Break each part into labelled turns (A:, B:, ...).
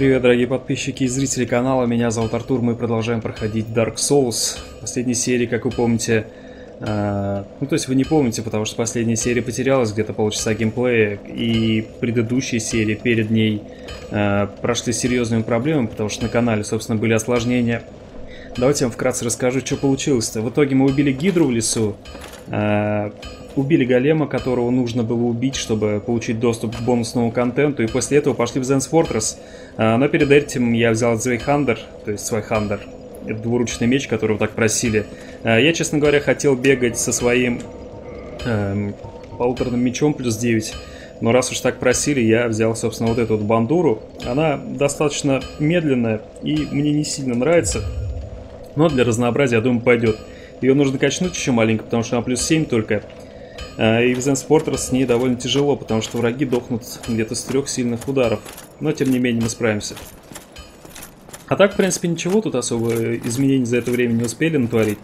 A: Привет, дорогие подписчики и зрители канала, меня зовут Артур, мы продолжаем проходить Dark Souls. Последней серии, как вы помните, э, ну то есть вы не помните, потому что последняя серия потерялась где-то полчаса геймплея, и предыдущие серии перед ней э, прошли серьезными проблемами, потому что на канале, собственно, были осложнения. Давайте я вам вкратце расскажу, что получилось-то. В итоге мы убили Гидру в лесу, э, убили голема, которого нужно было убить, чтобы получить доступ к бонусному контенту, и после этого пошли в Zen's Fortress. А, но перед этим я взял Звейхандер, то есть Свайхандер, это двуручный меч, который вы так просили. А, я, честно говоря, хотел бегать со своим эм, полуторным мечом плюс 9, но раз уж так просили, я взял, собственно, вот эту вот бандуру. Она достаточно медленная и мне не сильно нравится, но для разнообразия, я думаю, пойдет. Ее нужно качнуть еще маленько, потому что она плюс 7 только. А, и в с ней довольно тяжело, потому что враги дохнут где-то с трех сильных ударов. Но, тем не менее, мы справимся. А так, в принципе, ничего, тут особо изменений за это время не успели натворить.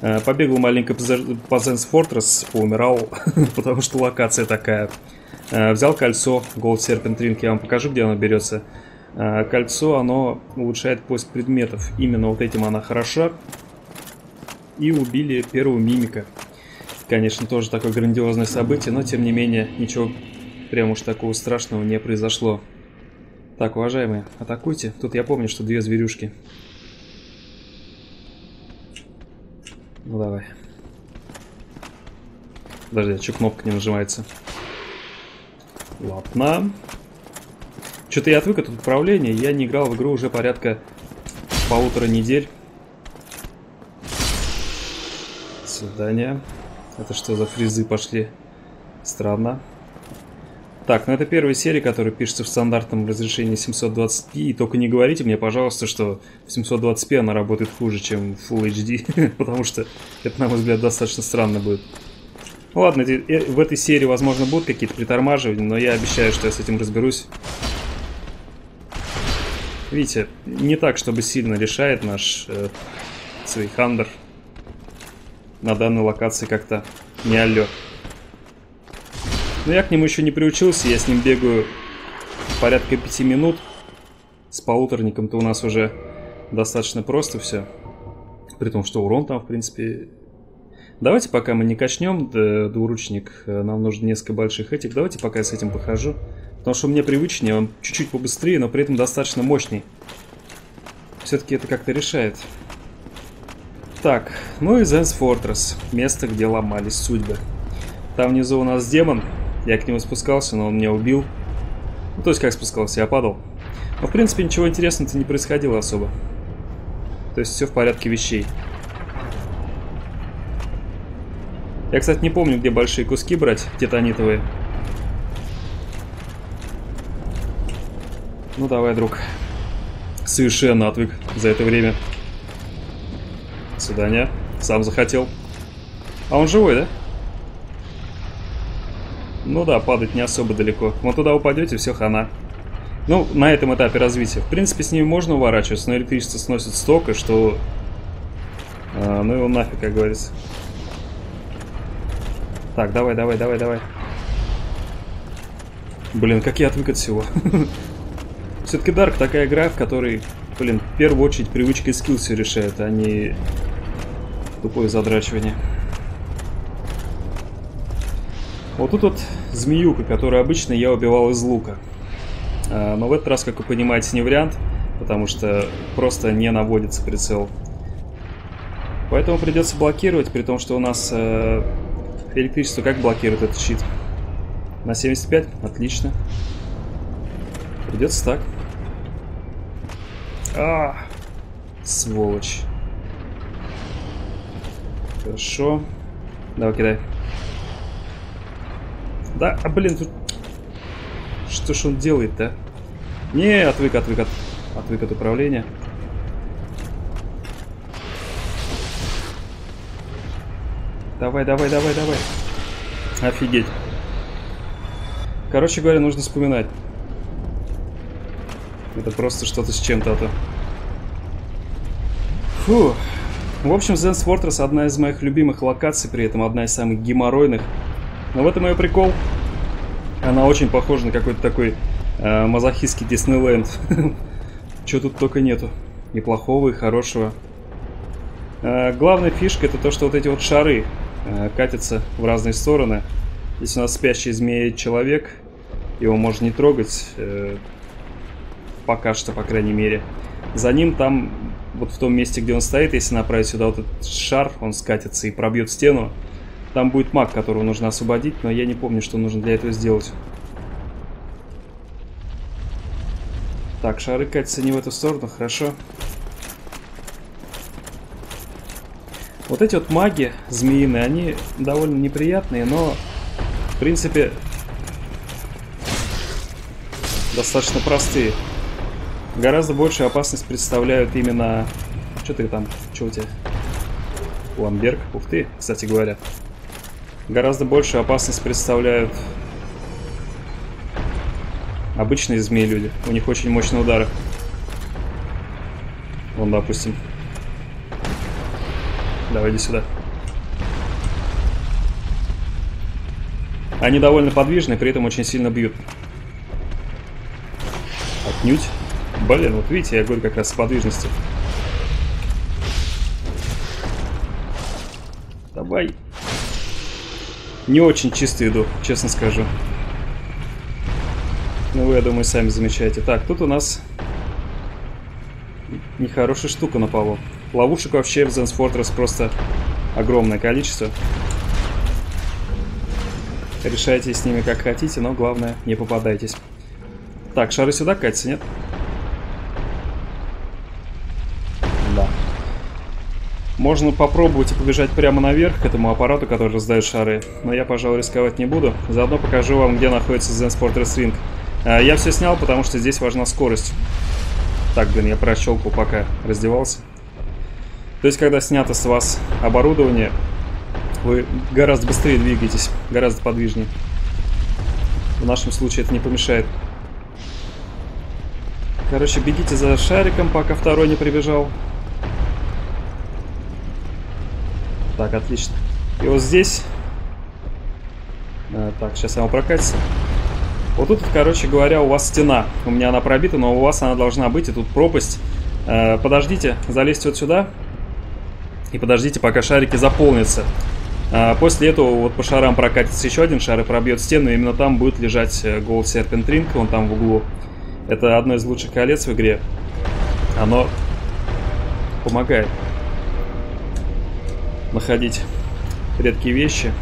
A: А, побегал маленько по Zen's Fortress, поумирал, потому что локация такая. А, взял кольцо Gold Serpent Ring, я вам покажу, где оно берется. Кольцо, оно улучшает поиск предметов. Именно вот этим она хороша. И убили первого мимика. Конечно, тоже такое грандиозное событие, но тем не менее, ничего прям уж такого страшного не произошло. Так, уважаемые, атакуйте. Тут я помню, что две зверюшки. Ну давай. Подожди, а что кнопка не нажимается? Ладно. Что-то я отвык от управления, я не играл в игру уже порядка полутора недель. Свидания. Это что за фризы пошли? Странно. Так, ну это первая серия, которая пишется в стандартном разрешении 720p. И только не говорите мне, пожалуйста, что в 720p она работает хуже, чем в Full HD. потому что это, на мой взгляд, достаточно странно будет. Ну ладно, э, в этой серии, возможно, будут какие-то притормаживания, но я обещаю, что я с этим разберусь. Видите, не так, чтобы сильно решает наш э, Свейхандер на данной локации как-то не алло. Но я к нему еще не приучился, я с ним бегаю порядка пяти минут. С полуторником-то у нас уже достаточно просто все. При том, что урон там, в принципе... Давайте, пока мы не качнем двуручник, э, нам нужно несколько больших этих. Давайте пока я с этим похожу. Потому что мне привычнее, он чуть-чуть побыстрее, но при этом достаточно мощный. Все-таки это как-то решает. Так, ну и Zen's Fortress. Место, где ломались судьбы. Там внизу у нас демон. Я к нему спускался, но он меня убил. Ну, то есть как спускался, я падал. Но, в принципе, ничего интересного-то не происходило особо. То есть все в порядке вещей. Я, кстати, не помню, где большие куски брать, титанитовые. Ну, давай, друг. Совершенно отвык за это время свидания. Сам захотел. А он живой, да? Ну да, падать не особо далеко. Вот туда упадете, все хана. Ну, на этом этапе развития. В принципе, с ними можно уворачиваться, но электричество сносит столько, что... А, ну его нафиг, как говорится. Так, давай, давай, давай, давай. Блин, как я отвык от всего. Все-таки Дарк такая игра, в которой, блин, в первую очередь привычка и скилл все решает, а не Тупое задрачивание. Вот тут вот змеюка, которую обычно я убивал из лука. А, но в этот раз, как вы понимаете, не вариант, потому что просто не наводится прицел. Поэтому придется блокировать, при том, что у нас э, электричество как блокирует этот щит? На 75? Отлично. Придется так. А, сволочь. Хорошо. Давай, кидай. Да, а блин, тут... Что ж он делает-то? Не, отвык, отвык, от... отвык от управления. Давай, давай, давай, давай. Офигеть. Короче говоря, нужно вспоминать. Это просто что-то с чем-то. Фу. В общем, Zen's Fortress одна из моих любимых локаций, при этом одна из самых геморройных. Но в этом ее прикол. Она очень похожа на какой-то такой э, мазохистский Диснейленд. Чего тут только нету. И плохого, и хорошего. Э, главная фишка это то, что вот эти вот шары э, катятся в разные стороны. Если у нас спящий змея человек, его можно не трогать. Э, пока что, по крайней мере. За ним там, вот в том месте, где он стоит, если направить сюда вот этот шар, он скатится и пробьет стену. Там будет маг, которого нужно освободить, но я не помню, что нужно для этого сделать. Так, шары катятся не в эту сторону, хорошо. Вот эти вот маги змеиные, они довольно неприятные, но, в принципе, достаточно простые. Гораздо большую опасность представляют именно... Что ты там? Что у тебя? Ламберг. Ух ты, кстати говоря. Гораздо большую опасность представляют обычные змеи-люди. У них очень мощные удары. Вон, допустим. Давай, иди сюда. Они довольно подвижны, при этом очень сильно бьют. Отнюдь. Блин, вот видите, я говорю как раз с подвижностью. Давай. Не очень чистый иду, честно скажу. Ну, вы, я думаю, сами замечаете. Так, тут у нас нехорошая штука на полу. Ловушек вообще в Zen's Fortress просто огромное количество. Решайте с ними как хотите, но главное, не попадайтесь. Так, шары сюда катятся, нет? Да. Можно попробовать и побежать прямо наверх к этому аппарату, который раздает шары. Но я, пожалуй, рисковать не буду. Заодно покажу вам, где находится Zen Fortress Ring. А, я все снял, потому что здесь важна скорость. Так, блин, я прощелкал, пока раздевался. То есть, когда снято с вас оборудование, вы гораздо быстрее двигаетесь, гораздо подвижнее. В нашем случае это не помешает. Короче, бегите за шариком, пока второй не прибежал. Так, отлично. И вот здесь... А, так, сейчас она прокатится. Вот тут, короче говоря, у вас стена. У меня она пробита, но у вас она должна быть, и тут пропасть. Э, подождите, залезьте вот сюда. И подождите, пока шарики заполнятся. Э, после этого вот по шарам прокатится еще один шар и пробьет стену. И именно там будет лежать э, Gold Serpent Ring, он там в углу. Это одно из лучших колец в игре. Оно помогает находить редкие вещи.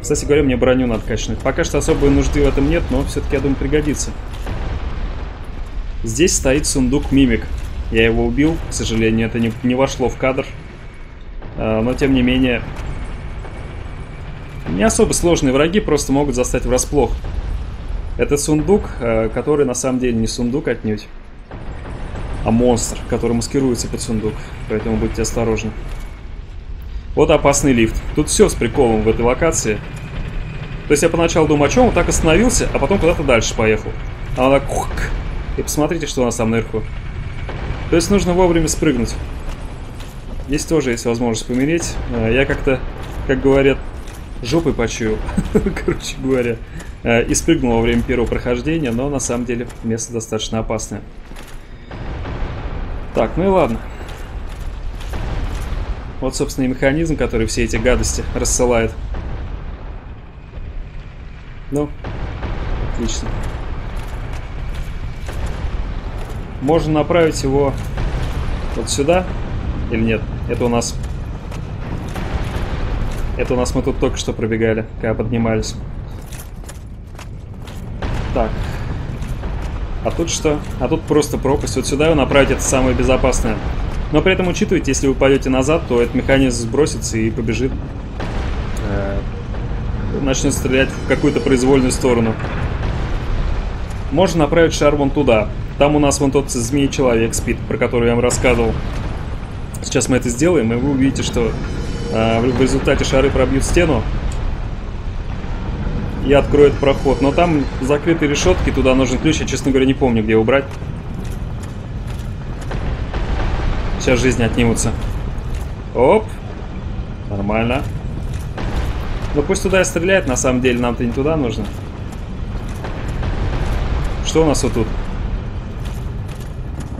A: Кстати говоря, мне броню надо качнуть. Пока что особой нужды в этом нет, но все-таки, я думаю, пригодится. Здесь стоит сундук Мимик. Я его убил, к сожалению, это не, не вошло в кадр. А, но, тем не менее, не особо сложные враги просто могут застать врасплох. Это сундук, а, который на самом деле не сундук отнюдь, а монстр, который маскируется под сундук. Поэтому будьте осторожны. Вот опасный лифт. Тут все с приколом в этой локации. То есть я поначалу думаю, о чем он так остановился, а потом куда-то дальше поехал. А он так... И посмотрите, что у нас там наверху. То есть нужно вовремя спрыгнуть. Здесь тоже есть возможность помереть. Э, я как-то, как говорят, жопой почуял, короче говоря. Э, и спрыгнул во время первого прохождения, но на самом деле место достаточно опасное. Так, ну и ладно. Вот, собственно, и механизм, который все эти гадости рассылает. Ну, отлично. Можно направить его вот сюда или нет? Это у нас... Это у нас мы тут только что пробегали, когда поднимались. Так. А тут что? А тут просто пропасть. Вот сюда его направить это самое безопасное. Но при этом учитывайте, если вы пойдете назад, то этот механизм сбросится и побежит. Э, начнет стрелять в какую-то произвольную сторону. Можно направить шар вон туда. Там у нас вон тот змей-человек спит, про который я вам рассказывал. Сейчас мы это сделаем, и вы увидите, что э, в результате шары пробьют стену и откроют проход. Но там закрытые решетки, туда нужен ключ. Я, честно говоря, не помню, где его брать. Сейчас жизни отнимутся. Оп. Нормально. Ну пусть туда и стреляет, на самом деле нам-то не туда нужно. Что у нас вот тут?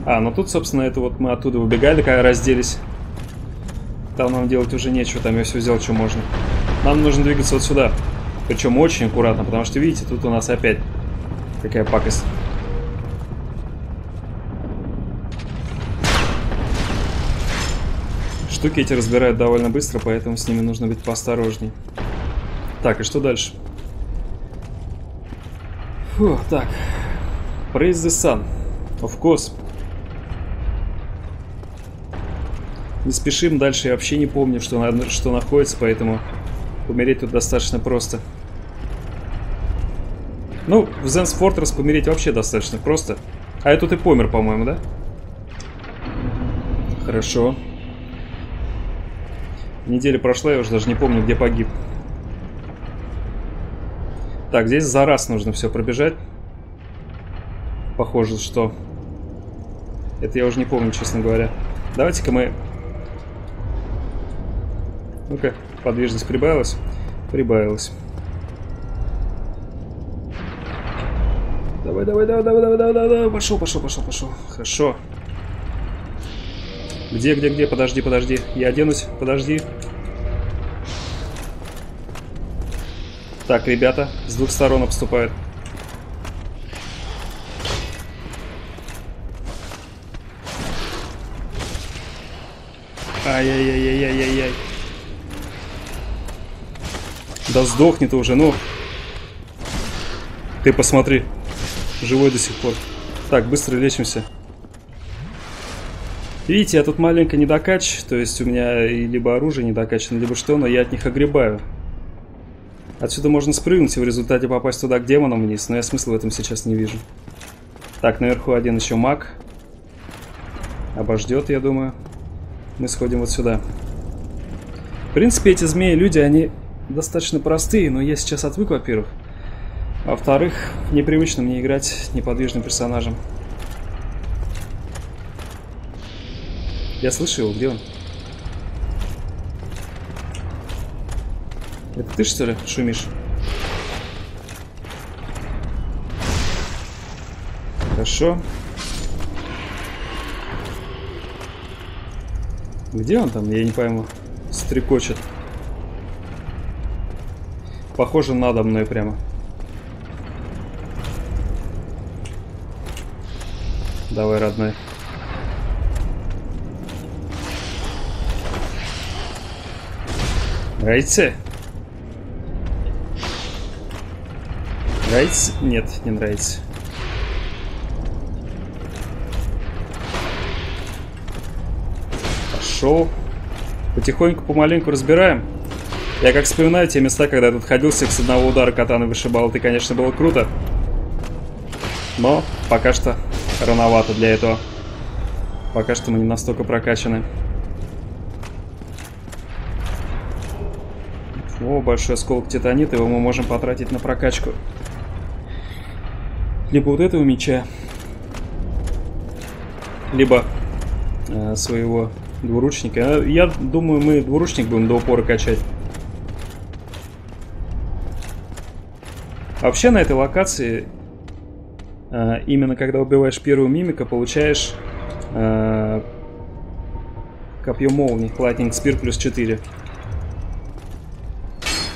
A: А, ну тут, собственно, это вот мы оттуда выбегали, когда разделись. Там нам делать уже нечего, там я все взял, что можно. Нам нужно двигаться вот сюда. Причем очень аккуратно, потому что, видите, тут у нас опять какая пакость. Штуки эти разбирают довольно быстро, поэтому с ними нужно быть поосторожней. Так, и что дальше? Фу, так. Praise the sun. Of course. Не спешим дальше, я вообще не помню, что, что находится, поэтому умереть тут достаточно просто. Ну, в Zen's Fortress помереть вообще достаточно просто. А я тут и помер, по-моему, да? Хорошо. Неделя прошла, я уже даже не помню, где погиб. Так, здесь за раз нужно все пробежать. Похоже, что... Это я уже не помню, честно говоря. Давайте-ка мы... Ну-ка, подвижность прибавилась? Прибавилась. Давай, давай, давай, давай, давай, давай, давай. Пошел, пошел, пошел, пошел. Хорошо. Где, где, где? Подожди, подожди. Я оденусь. Подожди. Так, ребята, с двух сторон обступают. Ай-яй-яй-яй-яй-яй. Да сдохни ты уже, ну. Ты посмотри. Живой до сих пор. Так, быстро лечимся. Видите, я тут маленько недокач, то есть у меня либо оружие недокачано, либо что, но я от них огребаю. Отсюда можно спрыгнуть и в результате попасть туда к демонам вниз, но я смысла в этом сейчас не вижу. Так, наверху один еще маг. Обождет, я думаю. Мы сходим вот сюда. В принципе, эти змеи-люди, они достаточно простые, но я сейчас отвык, во-первых. Во-вторых, непривычно мне играть неподвижным персонажем. Я слышу его, где он? Это ты что ли шумишь? Хорошо. Где он там? Я не пойму. Стрекочет. Похоже надо мной прямо. Давай, родной. Нравится? Нравится? Нет, не нравится. Пошел. Потихоньку, помаленьку разбираем. Я как вспоминаю те места, когда я тут ходил, всех с одного удара катаны вышибал. Это, конечно, было круто. Но пока что Рановато для этого. Пока что мы не настолько прокачаны. О, большой осколок титанита, его мы можем потратить на прокачку. Либо вот этого меча, либо э, своего двуручника. Я думаю, мы двуручник будем до упора качать. Вообще на этой локации а, именно когда убиваешь первую мимика, получаешь э, копье молнии, Lightning Spear плюс 4.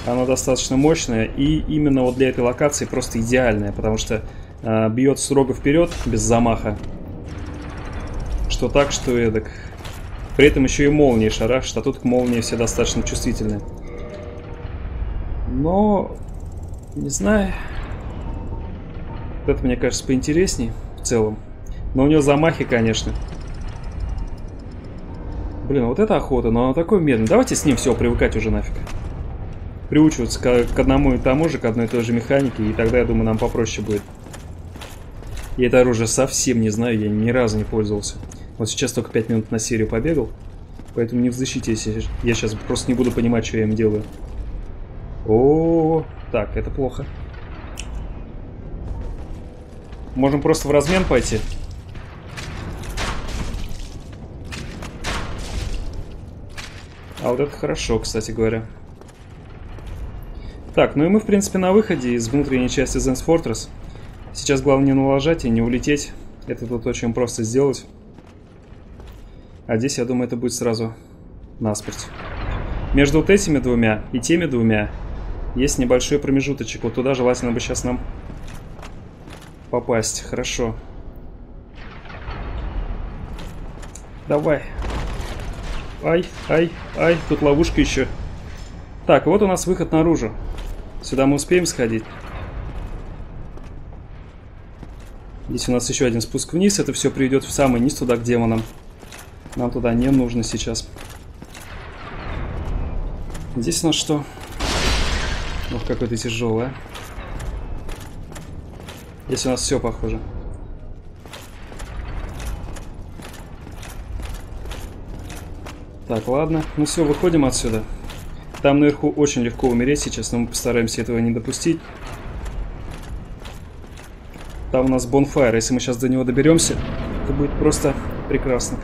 A: Оно достаточно мощное и именно вот для этой локации просто идеальное, потому что э, бьет строго вперед, без замаха. Что так, что эдак. При этом еще и молнии шарашит, а тут к молнии все достаточно чувствительны. Но, не знаю, вот это, мне кажется, поинтересней в целом. Но у него замахи, конечно. Блин, вот это охота, но она такой медленный. Давайте с ним все привыкать уже нафиг. Приучиваться к, к одному и тому же, к одной и той же механике, и тогда, я думаю, нам попроще будет. Я это оружие совсем не знаю, я ни разу не пользовался. Вот сейчас только 5 минут на серию побегал, поэтому не в защите, если я сейчас просто не буду понимать, что я им делаю. О, -о, -о. так, это плохо. Можем просто в размен пойти. А вот это хорошо, кстати говоря. Так, ну и мы, в принципе, на выходе из внутренней части Zen's Fortress. Сейчас главное не налажать и не улететь. Это тут очень просто сделать. А здесь, я думаю, это будет сразу насперть. Между вот этими двумя и теми двумя есть небольшой промежуточек. Вот туда желательно бы сейчас нам попасть. Хорошо. Давай. Ай, ай, ай, тут ловушка еще. Так, вот у нас выход наружу. Сюда мы успеем сходить. Здесь у нас еще один спуск вниз. Это все приведет в самый низ туда, к демонам. Нам туда не нужно сейчас. Здесь у нас что? Ох, какой то тяжелый, а. Здесь у нас все похоже. Так, ладно. Ну все, выходим отсюда. Там наверху очень легко умереть сейчас, но мы постараемся этого не допустить. Там у нас бонфайр. Если мы сейчас до него доберемся, это будет просто прекрасно.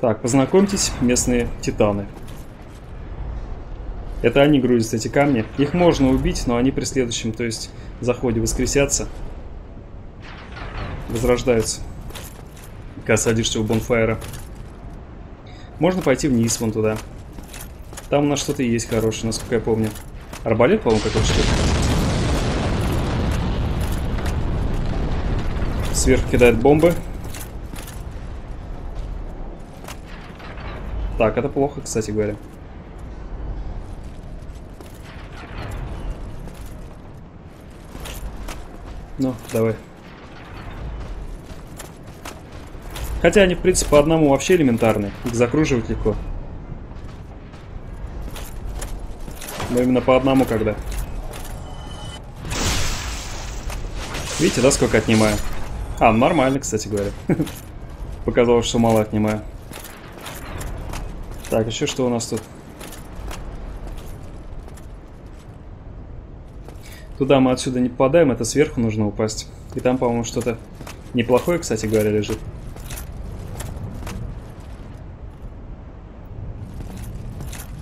A: Так, познакомьтесь, местные титаны. Это они грузят эти камни. Их можно убить, но они при следующем, то есть заходе воскресятся. Возрождаются. Когда садишься у бонфайра. Можно пойти вниз, вон туда. Там у нас что-то есть хорошее, насколько я помню. Арбалет, по-моему, какой-то что-то. Сверху кидает бомбы. Так, это плохо, кстати говоря. Ну, давай. Хотя они, в принципе, по одному вообще элементарные. Их закруживать легко. Но именно по одному когда. Видите, да, сколько отнимаю? А, нормально, кстати говоря. Показалось, что мало отнимаю. Так, еще что у нас тут? Туда мы отсюда не попадаем, это сверху нужно упасть. И там, по-моему, что-то неплохое, кстати говоря, лежит.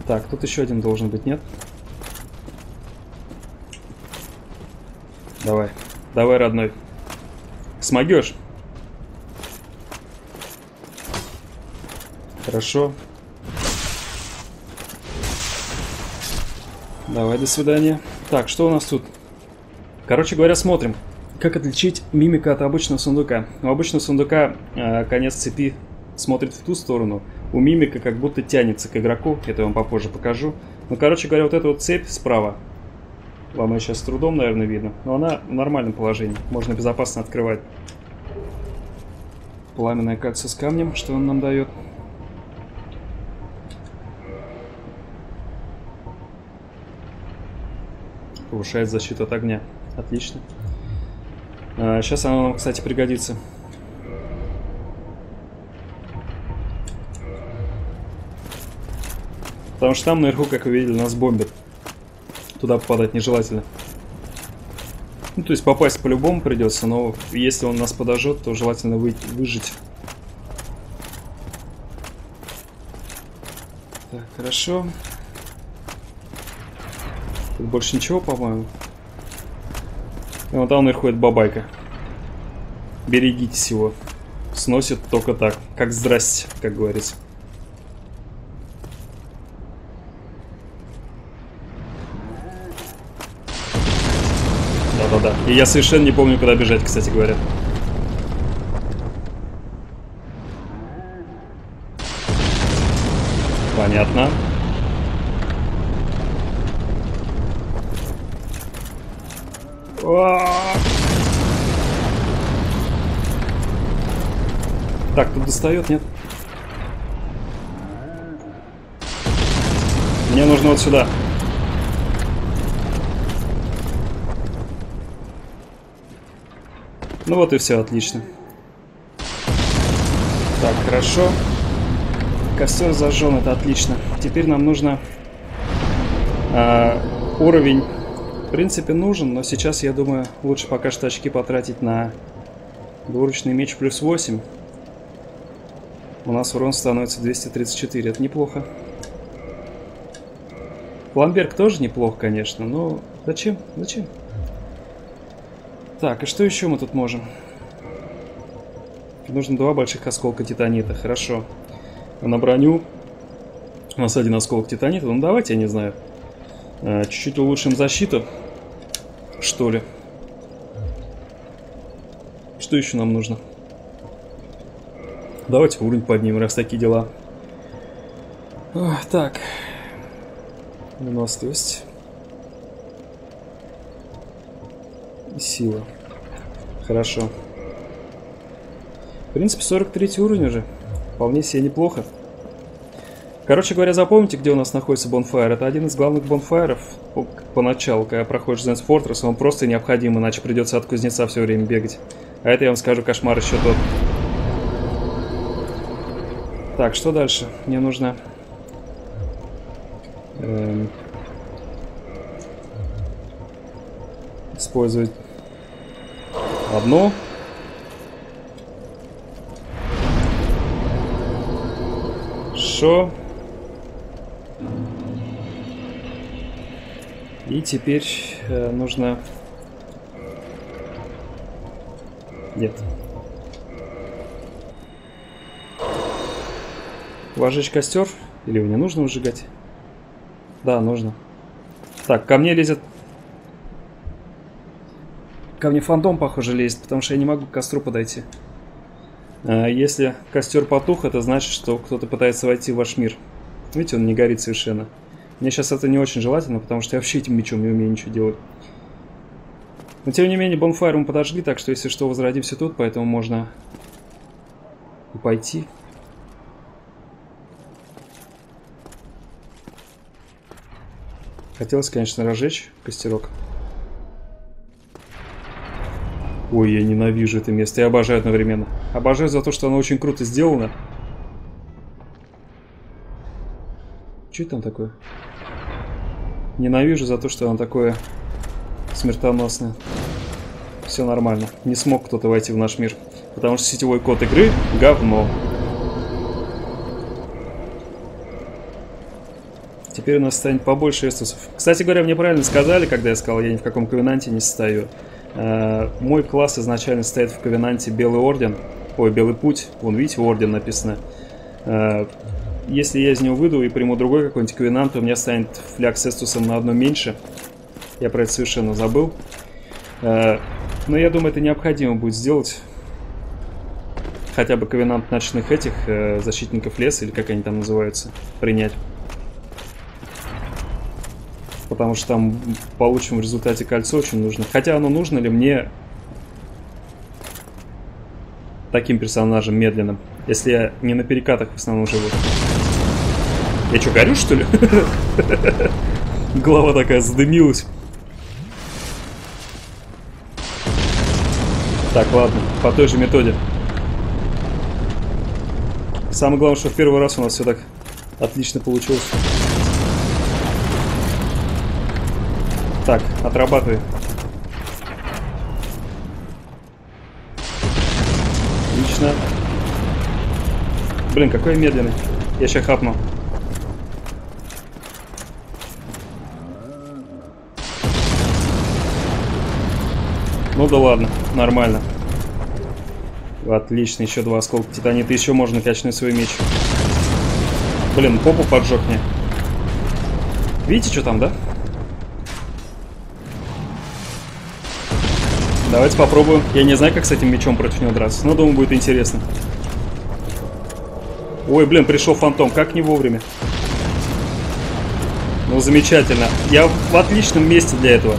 A: Так, тут еще один должен быть, нет? Давай. Давай, родной. Смогешь? Хорошо. Давай, до свидания. Так, что у нас тут? Короче говоря, смотрим. Как отличить мимика от обычного сундука? У обычного сундука э, конец цепи смотрит в ту сторону. У мимика как будто тянется к игроку. Это я вам попозже покажу. Ну, короче говоря, вот эта вот цепь справа. Вам ее сейчас с трудом, наверное, видно. Но она в нормальном положении. Можно безопасно открывать. Пламенное кольцо с камнем. Что он нам дает? Повышает защиту от огня. Отлично. А, сейчас она нам, кстати, пригодится. Потому что там наверху, как вы видели, нас бомбят. Туда попадать нежелательно. Ну, то есть попасть по-любому придется, но если он нас подожжет, то желательно вы выжить. Так, хорошо. Тут больше ничего, по-моему. И вот там наверху это бабайка. Берегитесь его. Сносит только так. Как здрасте, как говорится. Я совершенно не помню, куда бежать, кстати говоря. Понятно. Так, тут достает, нет? Мне нужно вот сюда. Ну вот и все, отлично. Так, хорошо. Костер зажжен, это отлично. Теперь нам нужно э, уровень принципе нужен, но сейчас, я думаю, лучше пока что очки потратить на двуручный меч плюс 8. У нас урон становится 234, это неплохо. Ламберг тоже неплохо, конечно, но зачем? Зачем? Так, и что еще мы тут можем? нужно два больших осколка титанита. Хорошо. А на броню у нас один осколок титанита. Ну давайте, я не знаю. Э, чуть-чуть улучшим защиту. Что ли. Что еще нам нужно? Давайте уровень поднимем, раз такие дела. Ох, так. Выносливость. Сила. Хорошо. В принципе, 43 уровень уже. Вполне себе неплохо. Короче говоря, запомните, где у нас находится бонфайр. Это один из главных бонфайров поначалу, когда проходишь Зенс Фортресс. Он просто необходим, иначе придется от кузнеца все время бегать. А это, я вам скажу, кошмар еще тот. Так, что дальше? Мне нужно... Эм... Использовать одно. Шо? И теперь э, нужно... Нет. Вожечь костер? Или его не нужно выжигать? Да, нужно. Так, ко мне лезет... Ко мне фантом, похоже, лезет, потому что я не могу к костру подойти. А если костер потух, это значит, что кто-то пытается войти в ваш мир. Видите, он не горит совершенно. Мне сейчас это не очень желательно, потому что я вообще этим мечом не умею ничего делать. Но тем не менее, бонфайр мы подожгли, так что если что, возродимся тут, поэтому можно и пойти. Хотелось, конечно, разжечь костерок. Ой, я ненавижу это место. Я обожаю одновременно. Обожаю за то, что оно очень круто сделано. Что там такое? Ненавижу за то, что оно такое смертоносное. Все нормально. Не смог кто-то войти в наш мир. Потому что сетевой код игры — говно. Теперь у нас станет побольше эстусов. Кстати говоря, мне правильно сказали, когда я сказал, я ни в каком ковенанте не состою. Э, мой класс изначально стоит в ковенанте Белый Орден. Ой, Белый Путь. Вон, видите, Орден написано. Э, если я из него выйду и приму другой какой-нибудь ковенант, то у меня станет фляг с эстусом на одно меньше. Я про это совершенно забыл. Э, но я думаю, это необходимо будет сделать. Хотя бы ковенант ночных этих, защитников леса, или как они там называются, принять потому что там получим в результате кольцо очень нужно. Хотя оно нужно ли мне таким персонажем медленным, если я не на перекатах в основном живу? Я что, горю, что ли? Голова такая задымилась. Так, ладно, по той же методе. Самое главное, что в первый раз у нас все так отлично получилось. Так, отрабатывай. Отлично. Блин, какой медленный. Я сейчас хапну. Ну да ладно, нормально. Отлично, еще два осколка титанита. Еще можно качнуть свой меч. Блин, попу поджег мне. Видите, что там, да? Давайте попробуем. Я не знаю, как с этим мечом против него драться, но думаю, будет интересно. Ой, блин, пришел фантом. Как не вовремя. Ну, замечательно. Я в отличном месте для этого.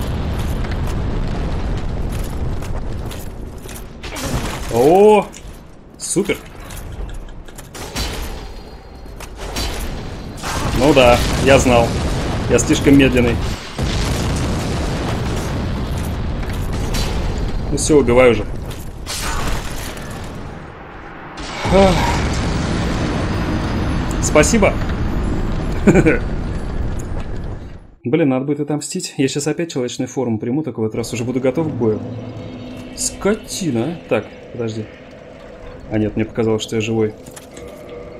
A: О, супер. Ну да, я знал. Я слишком медленный. Ну все, убивай уже. Спасибо. Блин, надо будет отомстить. Я сейчас опять человечную форму приму, так вот раз уже буду готов к бою. Скотина. А. Так, подожди. А нет, мне показалось, что я живой.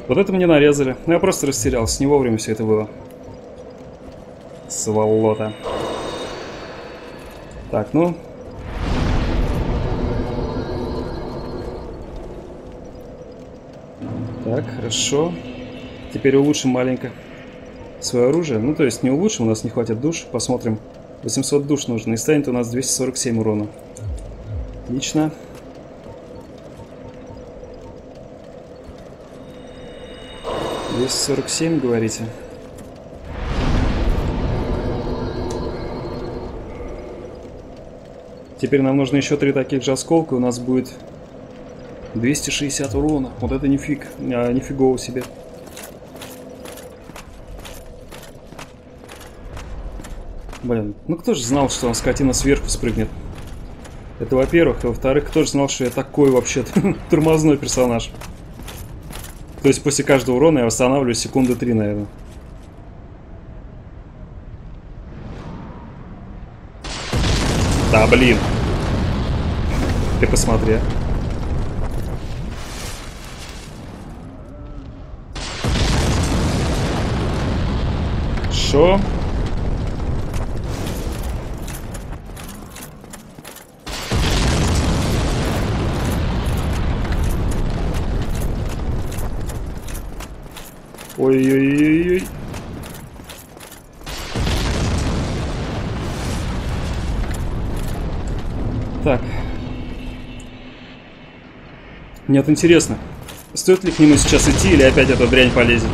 A: Вот это мне нарезали. Ну, я просто растерялся. Не вовремя все это было. Сволота. Так, ну, Так, хорошо. Теперь улучшим маленько свое оружие. Ну, то есть не улучшим, у нас не хватит душ. Посмотрим. 800 душ нужно. И станет у нас 247 урона. Отлично. Двести сорок семь, говорите? Теперь нам нужно еще три таких же осколка, у нас будет 260 урона. Вот это нифиг, а, нифигово себе. Блин, ну кто же знал, что он скотина сверху спрыгнет? Это во-первых. А во-вторых, кто же знал, что я такой вообще тормозной персонаж? То есть после каждого урона я восстанавливаю секунды три, наверное. Да, блин. Ты посмотри. Шо? Ой-ой-ой-ой. Так. Мне вот интересно, стоит ли к нему сейчас идти или опять эта дрянь полезет?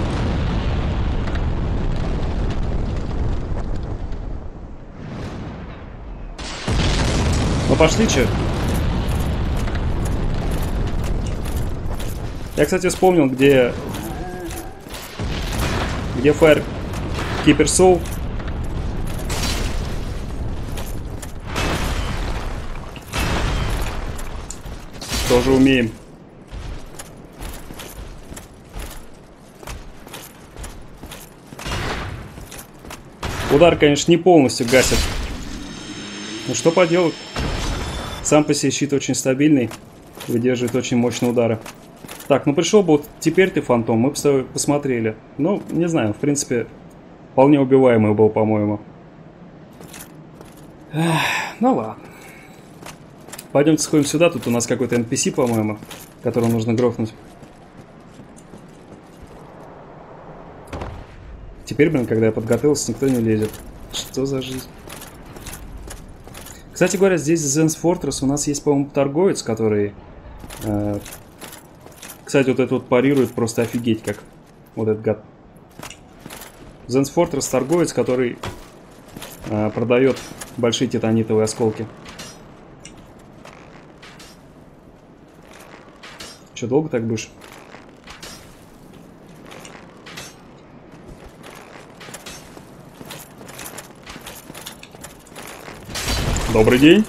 A: Пошли, че? Я, кстати, вспомнил, где где Fire Keeper Soul? Тоже умеем. Удар, конечно, не полностью гасит. Ну что поделать. Сам по себе щит очень стабильный. Выдерживает очень мощные удары. Так, ну пришел бы вот теперь ты фантом, мы бы посмотрели. Ну, не знаю, в принципе, вполне убиваемый был, по-моему. Ну ладно. Пойдемте сходим сюда, тут у нас какой-то NPC, по-моему, которого нужно грохнуть. Теперь, блин, когда я подготовился, никто не лезет. Что за жизнь? Кстати говоря, здесь Zen's Fortress у нас есть, по-моему, торговец, который э, кстати, вот этот вот парирует просто офигеть как. Вот этот гад. Зенс Fortress торговец, который э, продает большие титанитовые осколки. Че, долго так будешь? Добрый день.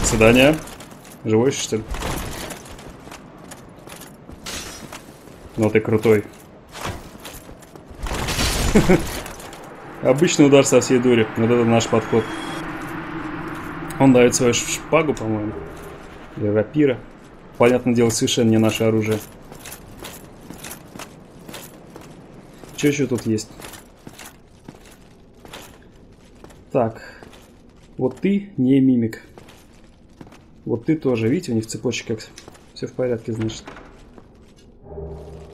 A: До свидания. Живой что ли? Ну ты крутой. Обычный удар со всей дури. Вот это наш подход. Он дает свою шпагу, по-моему. Или рапира. Понятное дело, совершенно не наше оружие. Что еще тут есть? Так. Вот ты не мимик. Вот ты тоже. Видите, у них цепочка как все в порядке, значит.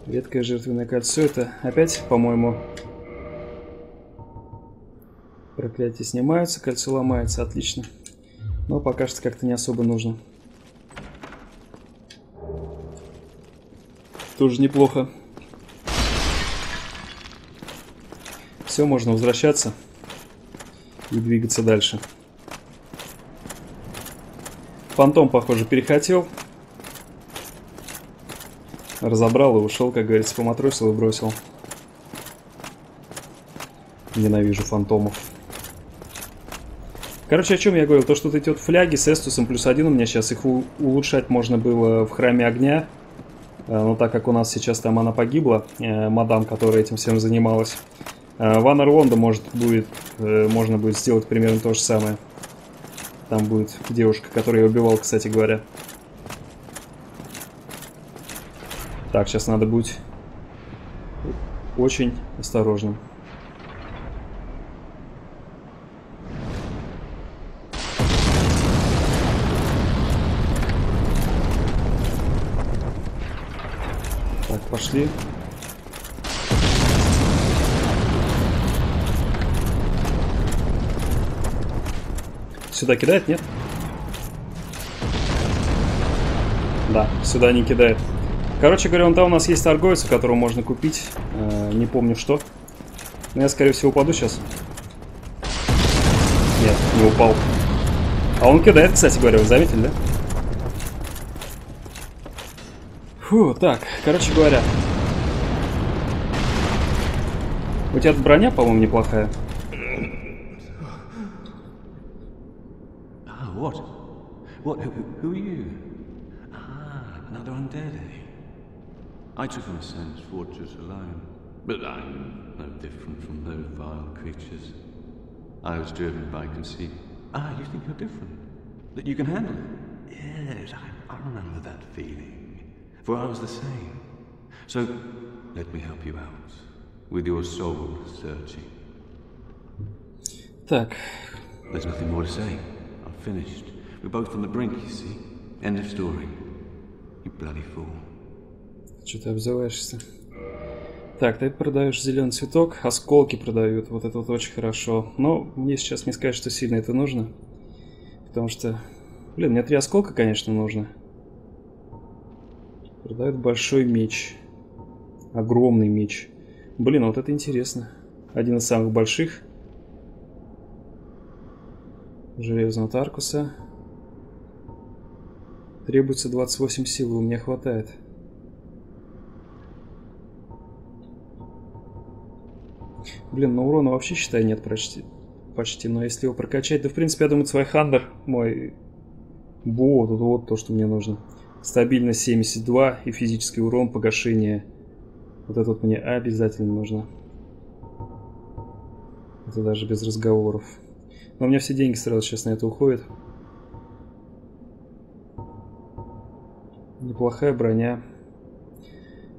A: Редкое жертвенное кольцо. Это опять, по-моему, проклятие снимаются, кольцо ломается. Отлично. Но пока что как-то не особо нужно. Тоже неплохо. Все, можно возвращаться и двигаться дальше. Фантом, похоже, перехотел. Разобрал и ушел, как говорится, поматросил и бросил. Ненавижу фантомов. Короче, о чем я говорил? То, что вот эти вот фляги с эстусом плюс один у меня сейчас, их улучшать можно было в храме огня. Э, но так как у нас сейчас там она погибла, э, мадам, которая этим всем занималась. Э, в Анарлонда может будет, можно будет сделать примерно то же самое. Там будет девушка, которую я убивал, кстати говоря. Так, сейчас надо быть очень осторожным. Так, пошли. Сюда кидает, нет? Да, сюда не кидает. Короче говоря, вон там у нас есть торговец, которого можно купить. Э, не помню что. Но я, скорее всего, упаду сейчас. Нет, не упал. А он кидает, кстати говоря, вы заметили, да? Фу, так, короче говоря. У тебя броня, по-моему, неплохая.
B: What? Who, who are you? Ah, another undead, eh? I took on a sense fortress alone. But I'm no different from those vile creatures. I was driven by conceit. Ah, you think you're different? That you can handle it? Yes, I, I remember that feeling. For I was the same. So, let me help you out. With your soul searching.
A: Так,
B: There's nothing more to say. I'm finished. We're both on the brink, you see. End of story. You bloody fool.
A: что ты обзываешься? Так, ты продаешь зеленый цветок, осколки продают, вот это вот очень хорошо. Но мне сейчас не сказать, что сильно это нужно. Потому что, блин, мне три осколка, конечно, нужно. Продают большой меч. Огромный меч. Блин, вот это интересно. Один из самых больших. Железного Таркуса. Требуется 28 сил, у меня хватает. Блин, ну урона вообще, считай, нет почти. Почти, но если его прокачать, да, в принципе, я думаю, Свайхандер мой... Вот, вот, вот то, что мне нужно. Стабильность 72 и физический урон, погашение. Вот это вот мне обязательно нужно. Это даже без разговоров. Но у меня все деньги сразу сейчас на это уходят. Неплохая броня.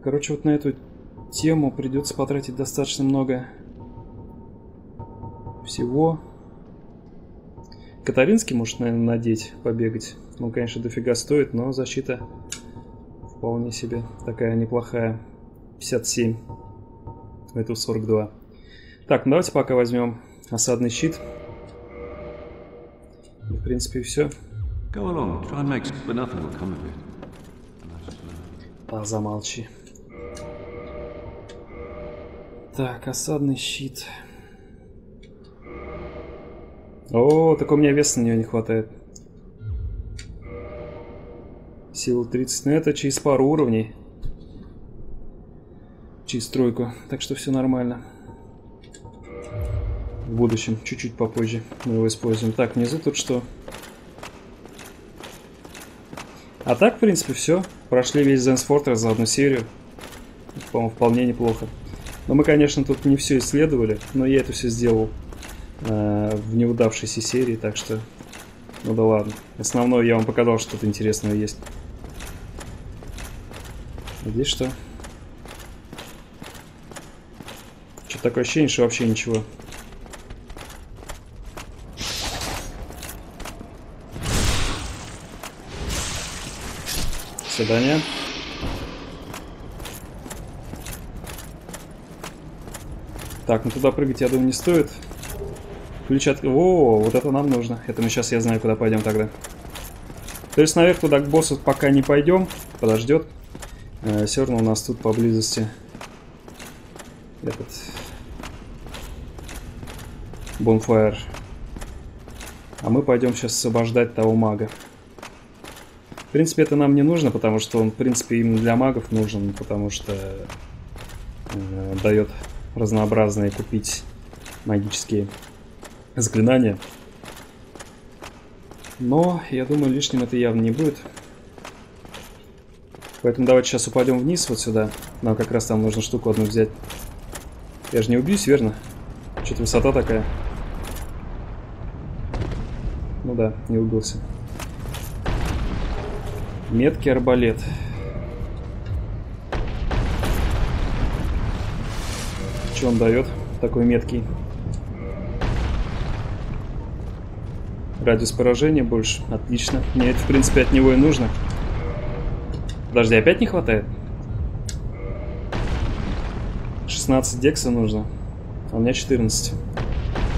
A: Короче, вот на эту тему придется потратить достаточно много всего. Катаринский может, наверное, надеть, побегать. Он, конечно, дофига стоит, но защита вполне себе такая неплохая. 57. Это 42. Так, ну давайте пока возьмем осадный щит. В принципе, все.
B: Go along, try and make but nothing will come of it. And I just learned.
A: А, замолчи. Так, осадный щит. О, так у меня веса на нее не хватает. Сила 30, но это через пару уровней. Через тройку, так что все нормально. В будущем, чуть-чуть попозже мы его используем. Так, внизу тут что? А так, в принципе, все. Прошли весь Fortress за одну серию. По-моему, вполне неплохо. Но мы, конечно, тут не все исследовали, но я это все сделал э, в неудавшейся серии, так что... Ну да ладно. Основное я вам показал, что тут интересного есть. А Здесь что? Что такое ощущение, что вообще ничего. Свидания. Так, ну туда прыгать, я думаю, не стоит. Ключ от... О, вот это нам нужно. Это мы сейчас, я знаю, куда пойдем тогда. То есть наверх туда к боссу пока не пойдем. Подождет. Э, все равно у нас тут поблизости этот... Bonfire. А мы пойдем сейчас освобождать того мага. В принципе, это нам не нужно, потому что он, в принципе, именно для магов нужен, потому что э, дает разнообразные купить магические заклинания. Но, я думаю, лишним это явно не будет. Поэтому давайте сейчас упадем вниз вот сюда. Нам как раз там нужно штуку одну взять. Я же не убьюсь, верно? Что-то высота такая. Ну да, не убился. Меткий арбалет. Что он дает? Такой меткий. Радиус поражения больше. Отлично. Мне это, в принципе, от него и нужно. Подожди, опять не хватает? 16 декса нужно. А у меня 14.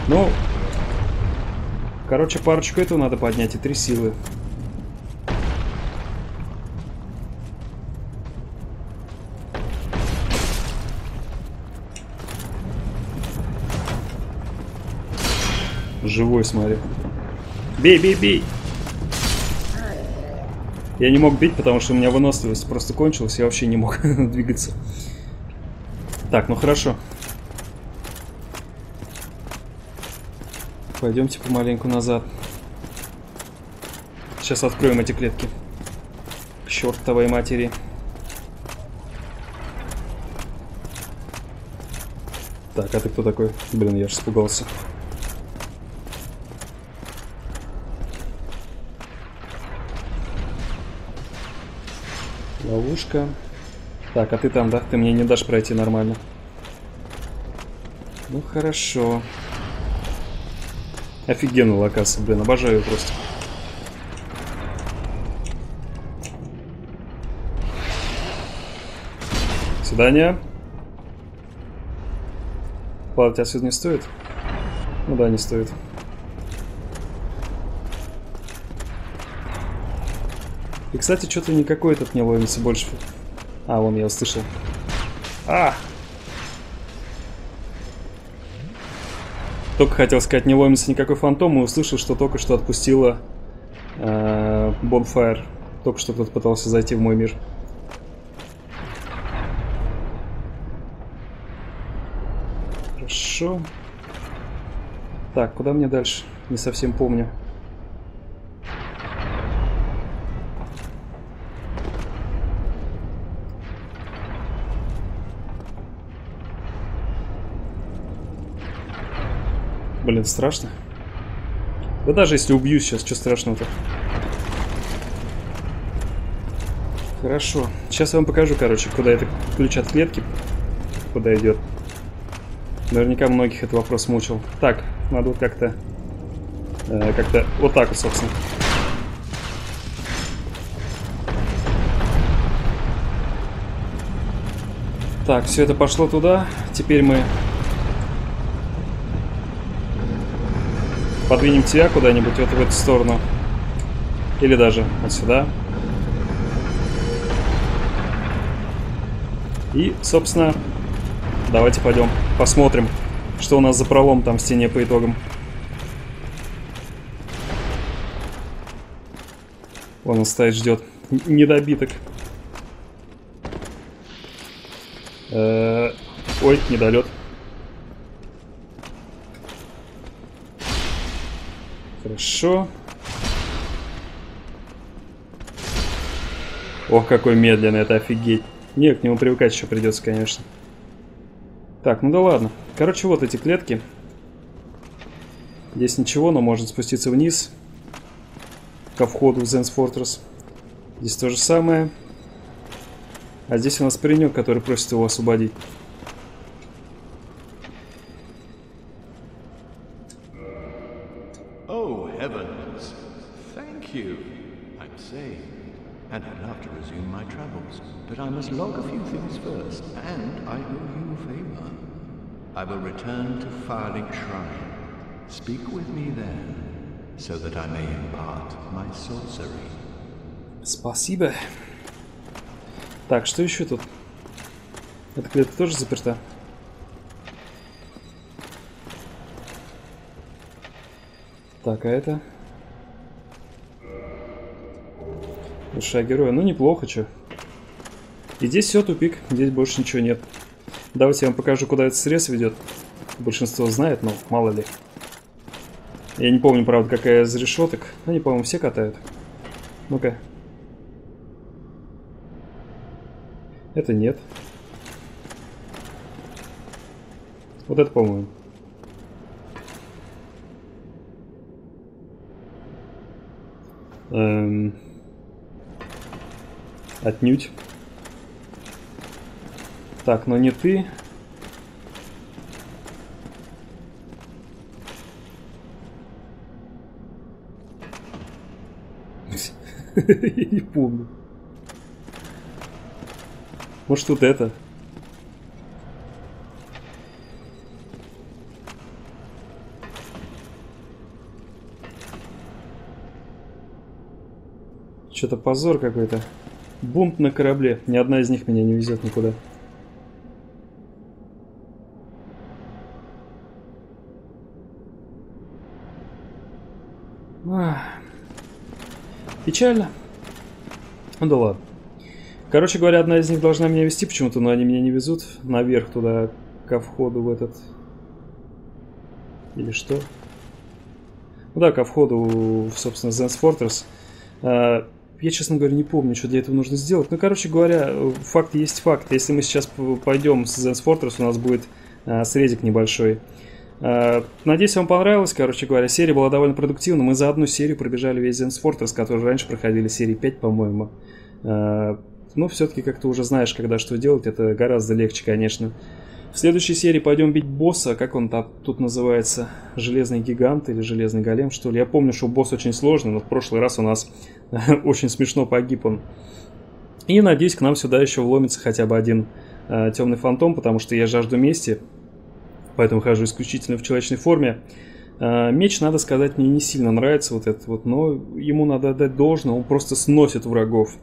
A: Ну, короче, парочку этого надо поднять и три силы. Живой, смотри. Бей, бей, бей! Я не мог бить, потому что у меня выносливость просто кончилась, я вообще не мог двигаться. Так, ну хорошо. Пойдемте помаленьку назад. Сейчас откроем эти клетки. К чертовой матери. Так, а ты кто такой? Блин, я аж испугался. Ловушка. Так, а ты там, да? Ты мне не дашь пройти нормально. Ну, хорошо. Офигенная локация, блин, обожаю просто. Свидания. Падать отсюда не стоит? Ну да, не стоит. И, кстати, что-то никакой этот не ловится больше. А, вон я услышал. А! Только хотел сказать, не ломится никакой фантом, и услышал, что только что отпустила э. Только что кто-то пытался зайти в мой мир. Хорошо. Так, куда мне дальше? Не совсем помню. Блин, страшно. Да даже если убью сейчас, что страшного-то? Хорошо. Сейчас я вам покажу, короче, куда это ключ от клетки. Куда идет. Наверняка многих этот вопрос мучил. Так, надо вот как-то... Э, как-то... Вот так вот, собственно. Так, все это пошло туда. Теперь мы подвинем тебя куда-нибудь вот в эту сторону. Или даже вот сюда. И, собственно, давайте пойдем посмотрим, что у нас за пролом там в стене по итогам. Вон он стоит, ждет. Недобиток. Э Ой, недолет. Хорошо. Ох, какой медленный, это офигеть. Не, к нему привыкать еще придется, конечно. Так, ну да ладно. Короче, вот эти клетки. Здесь ничего, но можно спуститься вниз. Ко входу в Зенс Fortress. Здесь то же самое. А здесь у нас паренек, который просит его освободить.
B: So that I may impart my sorcery.
A: Спасибо. Так, что еще тут? Эта клетка тоже заперта? Так, а это? Душа героя. Ну, неплохо, что. И здесь все тупик, здесь больше ничего нет. Давайте я вам покажу, куда этот срез ведет. Большинство знает, но мало ли. Я не помню, правда, какая из решеток. Они, по-моему, все катают. Ну-ка. Это нет. Вот это, по-моему. Эм... Отнюдь. Так, но не ты. Я не помню. Может вот это? Что-то позор какой-то. Бунт на корабле. Ни одна из них меня не везет никуда. Печально. Ну да ладно. Короче говоря, одна из них должна меня вести почему-то, но они меня не везут наверх туда, ко входу в этот... Или что? Ну да, ко входу собственно, Zen's Fortress. А, я, честно говоря, не помню, что для этого нужно сделать. Ну, короче говоря, факт есть факт. Если мы сейчас пойдем с Zen's Fortress, у нас будет а, срезик небольшой. А, надеюсь, вам понравилось. Короче говоря, серия была довольно продуктивна. Мы за одну серию пробежали весь Zen's Fortress, который раньше проходили серии 5, по-моему. А, но все-таки как-то уже знаешь, когда что делать. Это гораздо легче, конечно. В следующей серии пойдем бить босса, как он там тут называется, Железный Гигант или Железный Голем, что ли. Я помню, что босс очень сложный, но в прошлый раз у нас очень смешно погиб он. И надеюсь, к нам сюда еще вломится хотя бы один э, темный фантом, потому что я жажду мести, поэтому хожу исключительно в человечной форме. Э, меч, надо сказать, мне не сильно нравится вот этот вот, но ему надо отдать должное, он просто сносит врагов.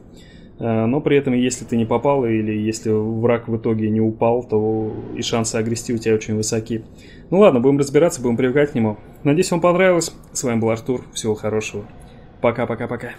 A: Э, но при этом, если ты не попал или если враг в итоге не упал, то и шансы огрести у тебя очень высоки. Ну ладно, будем разбираться, будем привыкать к нему. Надеюсь, вам понравилось. С вами был Артур. Всего хорошего. Пока-пока-пока.